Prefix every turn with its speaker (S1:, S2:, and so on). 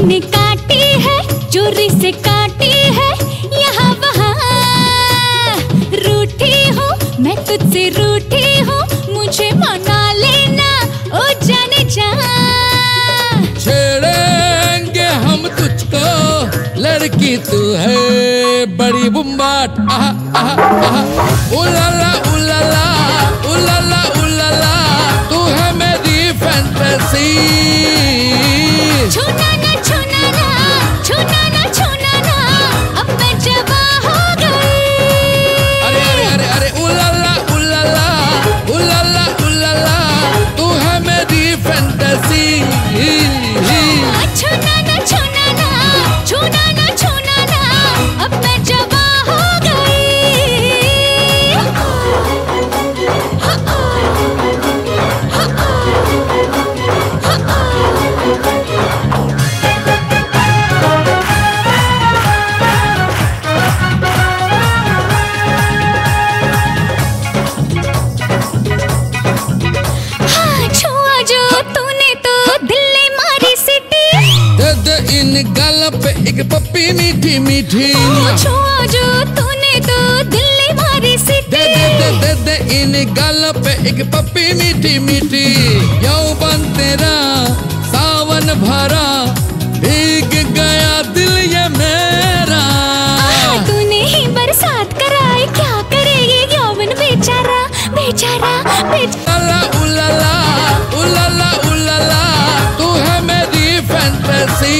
S1: तूने काटी है, चोरी से काटी है। यहाँ वहाँ रूठी हूँ, मैं तुझसे रूठी हूँ। मुझे मना लेना, ओ जाने जा।
S2: छेड़ेंगे हम तुझको, लड़की तू है, बड़ी बुम्बाट। आहा आहा आहा। उलाला उलाला उलाला उलाला, तू है मेरी फैंटेसी फैंटेसी
S1: छूना ना छूना ना छूना ना
S2: एक पप्पी मीठी मीठी।
S1: छुआ जो तूने तो दिल्ली मारी
S2: दे
S1: सिटी।
S2: दे दे दे दे इन गाल पे एक पप्पी मीठी मीठी। यौवन तेरा सावन भरा भीग गया दिल ये मेरा।
S1: तूने ही बरसात कराई क्या करे ये यौवन बेचारा बेचारा बेचारा
S2: उलाला उलाला उलाला तू है मेरी फैंटेसी